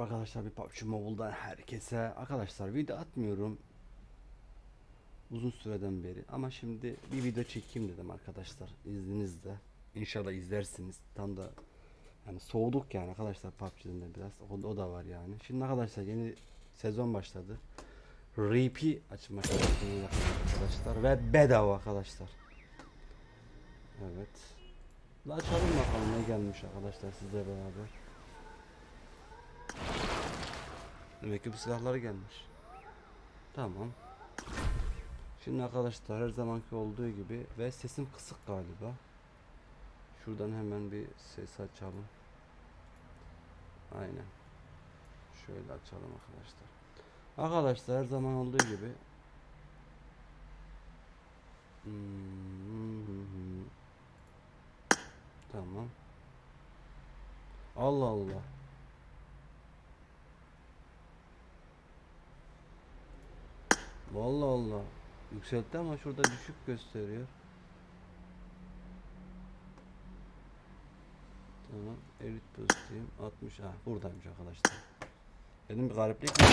Arkadaşlar bir PUBG Mobile'dan herkese. Arkadaşlar video atmıyorum. Uzun süreden beri ama şimdi bir video çekeyim dedim arkadaşlar izninizle. İnşallah izlersiniz. Tam da yani soğuduk yani arkadaşlar PUBG'den de biraz. O, o da var yani. Şimdi arkadaşlar yeni sezon başladı. RP açma şansını yapın arkadaşlar ve bedava arkadaşlar. Evet. Açalım bakalım ne gelmiş arkadaşlar sizle beraber Demek ki bu silahlar gelmiş. Tamam. Şimdi arkadaşlar her zamanki olduğu gibi ve sesim kısık galiba. Şuradan hemen bir ses açalım. Aynen. Şöyle açalım arkadaşlar. Arkadaşlar her zaman olduğu gibi Hmm. Tamam. Allah Allah. Vallahi Allah. Yükseltti ama şurada düşük gösteriyor. Tamam. Elit pozitifim 60. Ha buradaymış arkadaşlar. Benim bir gariplik mi?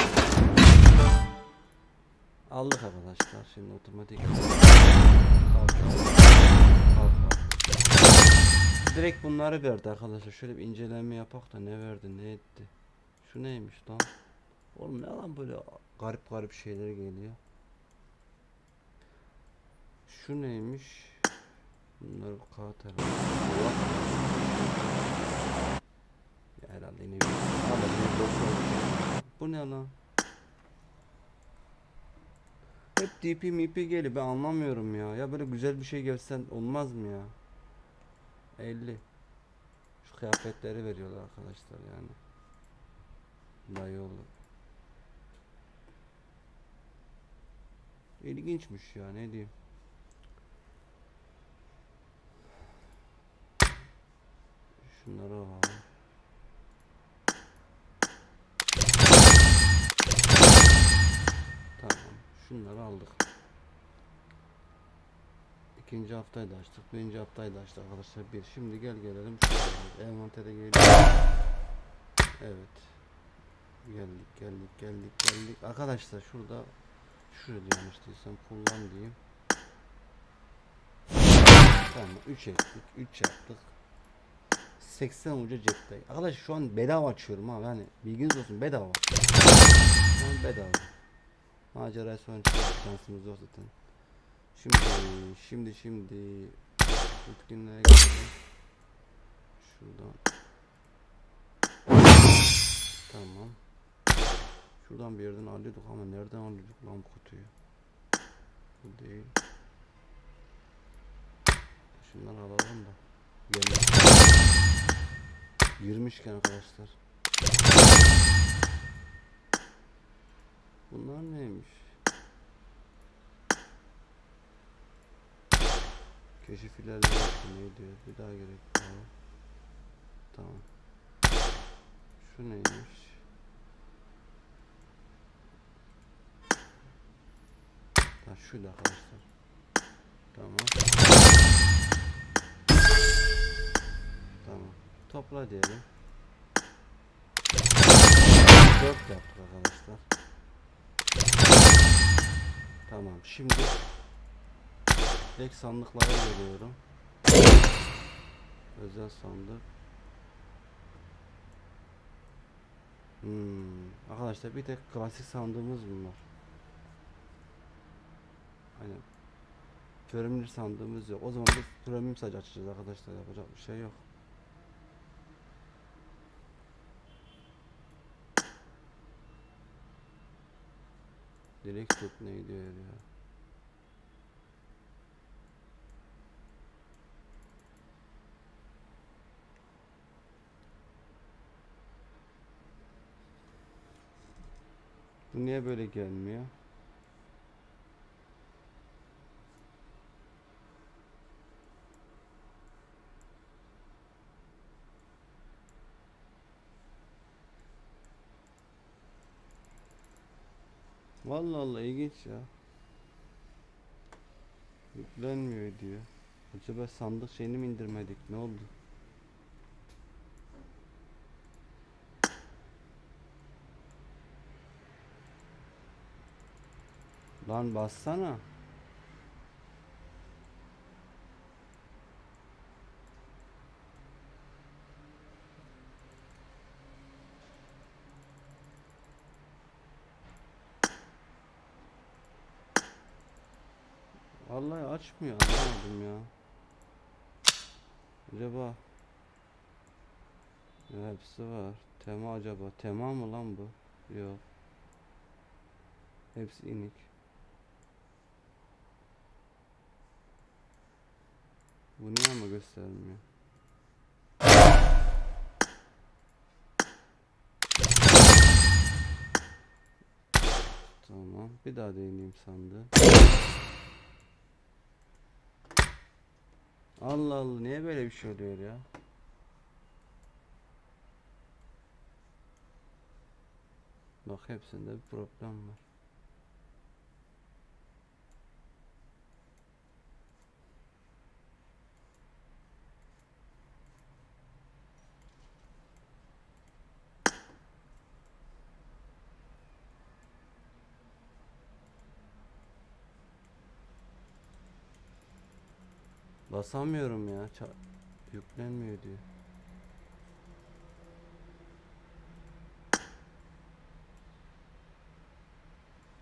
Aldık arkadaşlar. Şimdi otomatik. Kalk. Direkt bunları verdi arkadaşlar. Şöyle bir inceleme yapak da ne verdi ne etti. Şu neymiş lan? Oğlum ne lan böyle garip garip şeyler geliyor. Şu neymiş? Bunlar kağıt herhalde. Yine bir... Bu ne lan? Hep DP mip geliyor ben anlamıyorum ya. Ya böyle güzel bir şey gelsen olmaz mı ya? 50. Şu kıyafetleri veriyorlar arkadaşlar yani. Dayı olur. İlginçmiş ya ne diyeyim. Şunları alalım. Tamam. Şunları aldık. İkinci haftayı da açtık. Birinci haftayı da açtık arkadaşlar. Bir. Şimdi gel gelelim. Envantere geliyor. Evet. Geldik geldik geldik geldik. Arkadaşlar şurada şurada yanlış değilsem kullan diyeyim. Tamam 3 ettik. 3 yaptık. 80 uca cepte. Arkadaş şu an bedava açıyorum ha yani bilginiz olsun bedava. Şu an bedava. Macera sonra şansımız yok zaten. Şimdi şimdi şimdi etkinliğe gidelim. Şuradan. Tamam. Şuradan bir yerden alıyorduk ama nereden alıyorduk lan bu kutuyu? Bu değil. Şunları alalım da. Gelmek. Girmişken arkadaşlar. Bunlar neymiş? Keşif ilerleme ne diyor? Bir daha gerek var. Tamam. Şu neymiş? Ha şuydu arkadaşlar. Tamam. Topla diyelim. 4 yaptık arkadaşlar. Tamam. Şimdi direkt sandıklara geliyorum. Özel sandık. Hmm. Arkadaşlar bir tek klasik sandığımız mı var? Aynen. Premium sandığımız yok. O zaman biz premium sadece açacağız arkadaşlar. Yapacak bir şey yok. Direkt tut ne diyor ya. Bu niye böyle gelmiyor? Allah Allah ilginç ya. Yüklenmiyor diyor. Acaba sandık şeyini mi indirmedik? Ne oldu? Lan bassana. Açmıyor anlamadım ya. Acaba ya hepsi var. Tema acaba tema mı lan bu? Yok. Hepsi inik. Bu niye ama göstermiyor? Tamam. Bir daha deneyeyim sandığı. Allah Allah niye böyle bir şey oluyor ya? Bak hepsinde bir problem var. Basamıyorum ya. Ça- yüklenmiyor diyor.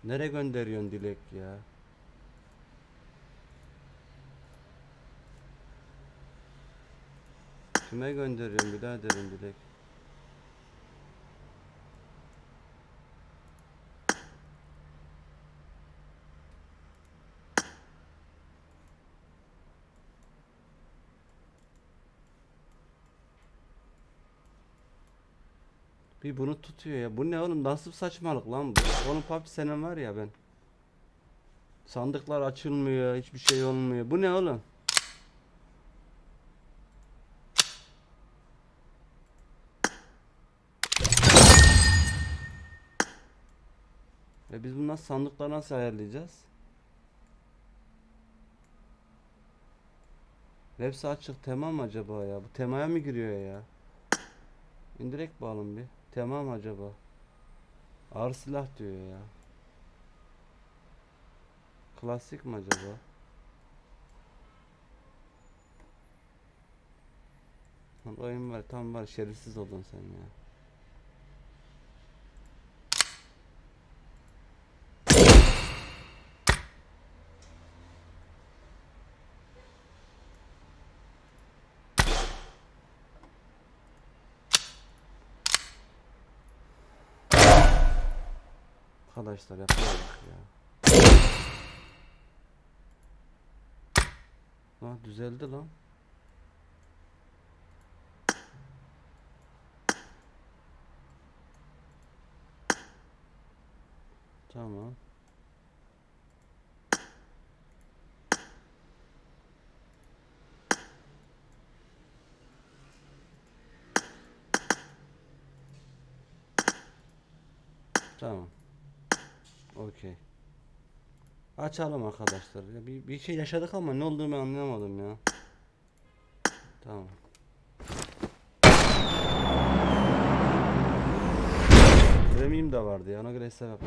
Nereye gönderiyorsun Dilek ya? Kime gönderiyorsun biraderim Dilek? Bir bunu tutuyor ya. Bu ne oğlum? Nasıl saçmalık lan bu? Oğlum PUBG senin var ya ben. Sandıklar açılmıyor. Hiçbir şey olmuyor. Bu ne oğlum? E biz bundan sandıkları nasıl ayarlayacağız? Hepsi açık tema mı acaba ya? Bu temaya mı giriyor ya? İndirek bağlı bir. Tamam acaba? Ağır silah diyor ya. Klasik mi acaba? Oyun var tam var şerefsiz oldun sen ya. Arkadaşlar yapamadık ya. Ha düzeldi lan. Tamam. Tamam. Okey. Açalım arkadaşlar. Ya bir, bir şey yaşadık ama ne olduğunu ben anlayamadım ya. Tamam. Premium da vardı ya ona göre hesap.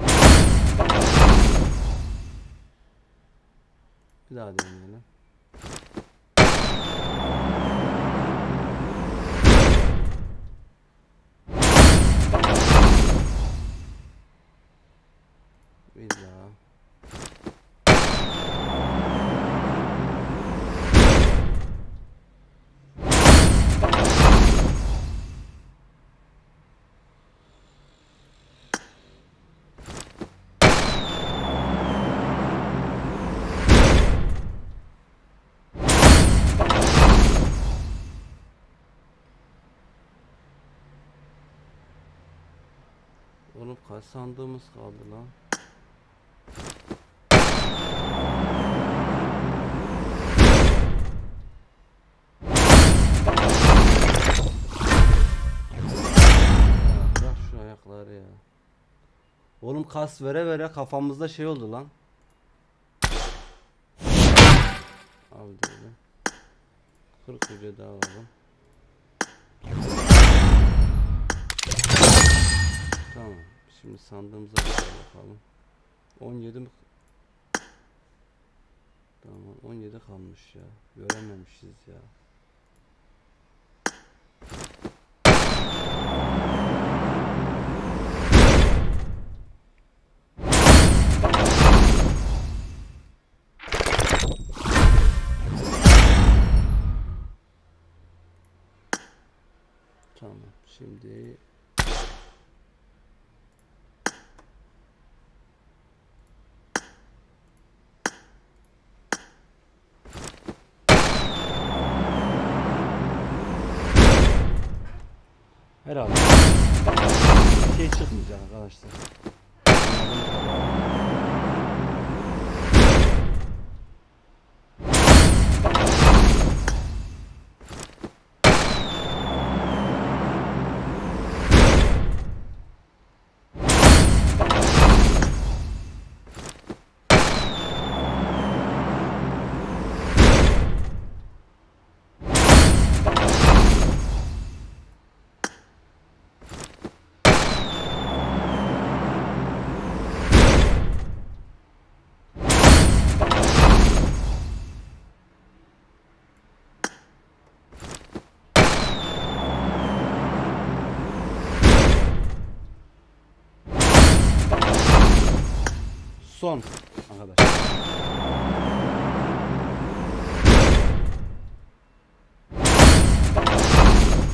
Bir daha deneyelim. Bir daha. Oğlum kaç sandığımız kaldı lan? Ayakları ya. Oğlum kas vere vere kafamızda şey oldu lan. Al diyelim. 40 hücre daha alalım. Tamam. Şimdi sandığımıza bakalım. 17 mi? Tamam 17 kalmış ya. Görememişiz ya. Tamam. Şimdi Herhalde bir şey çıkmayacak arkadaşlar. Son arkadaşlar.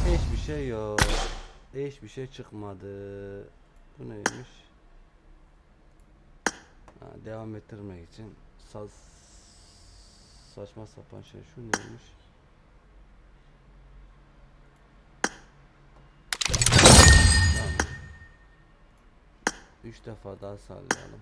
Hiçbir şey yok. Hiçbir şey çıkmadı. Bu neymiş? Ha, devam ettirmek için saz saçma sapan şey şu neymiş? Tamam. Üç defa daha sallayalım.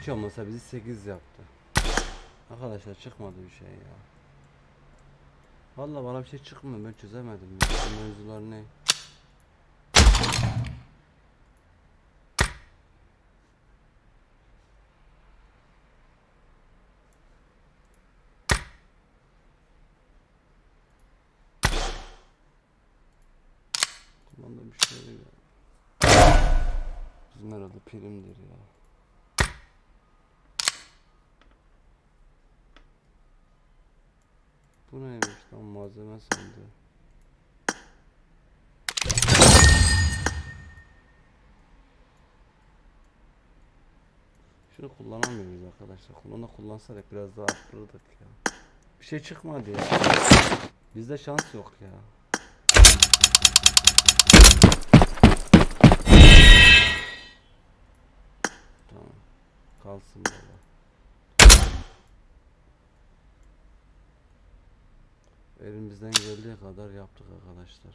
Hiç olmasa bizi 8 yaptı. Arkadaşlar çıkmadı bir şey ya. Vallahi bana bir şey çıkmıyor ben çözemedim ya. Bu mevzular ne? Kumanda bir şey ya. Bizim herhalde primdir ya. Bu neymiş lan malzeme sandığı. Şunu kullanamıyoruz arkadaşlar. Kullanı kullansarak biraz daha arttırırdık ya. Bir şey çıkmadı ya. Bizde şans yok ya. Tamam. Kalsın baba. Elimizden geldiği kadar yaptık arkadaşlar.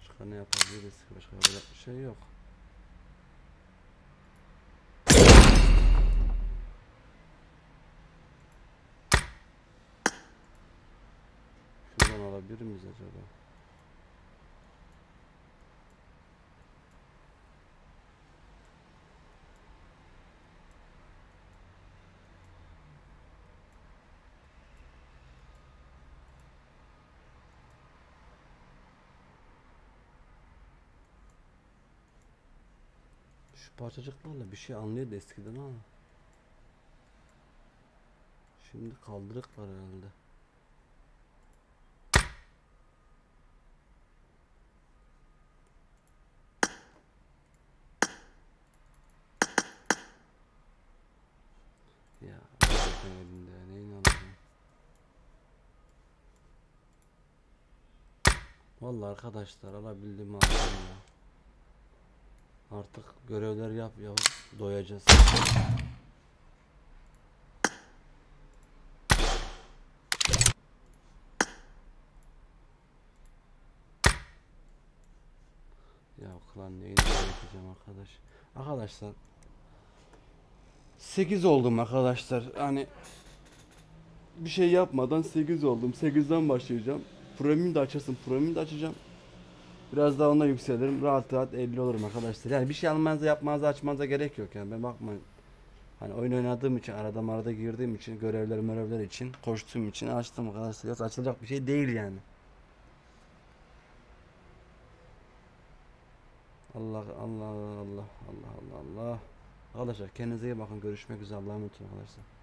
Başka ne yapabiliriz? Başka yapacak bir şey yok. Şuradan alabilir miyiz acaba? Şu parçacıklarla bir şey anlıyordu eskiden ama. Şimdi kaldırıklar herhalde. Ya gerçekten elinde ne inanacağım. Vallahi arkadaşlar alabildiğimi aldım ya. Artık görevler yap yap doyacağız. Ya klan neyini öğreteceğim arkadaş. Arkadaşlar 8 oldum arkadaşlar. Hani bir şey yapmadan 8 oldum. 8'den başlayacağım. Premium de açasın. Premium de açacağım. Biraz daha ona yükselirim. Rahat rahat 50 olurum arkadaşlar. Yani bir şey almanıza yapmanıza açmanıza gerek yok yani. Ben bakmayın. Hani oyun oynadığım için arada marada girdiğim için görevler görevler için koştuğum için açtım arkadaşlar. Yoksa açılacak bir şey değil yani. Allah Allah Allah Allah Allah Allah. Arkadaşlar kendinize iyi bakın. Görüşmek üzere. Allah'a emanet olun arkadaşlar.